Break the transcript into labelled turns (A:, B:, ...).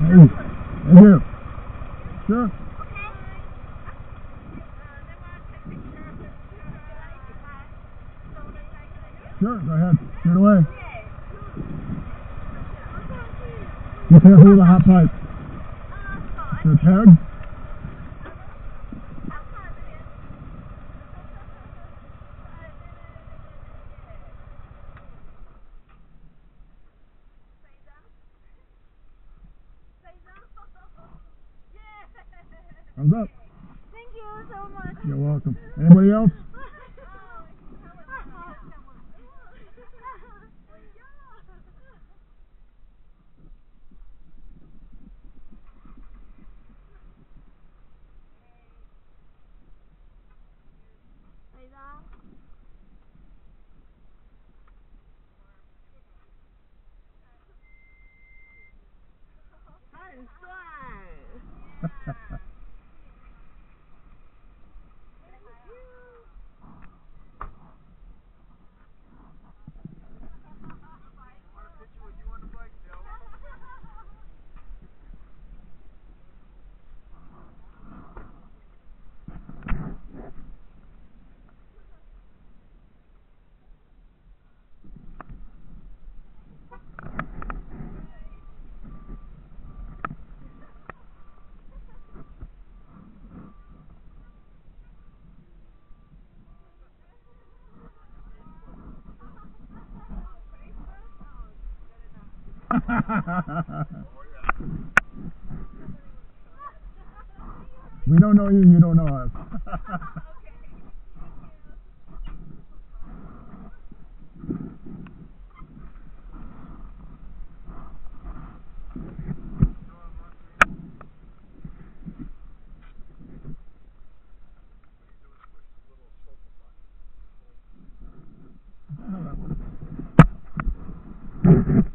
A: Here. Sure. Sure, go ahead. Shoot away. Be careful with the hot pipe. Is there a Thumbs up.
B: Thank you so much.
A: You're welcome. Anybody else? we don't know you, you don't know us.